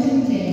mesmo tempo.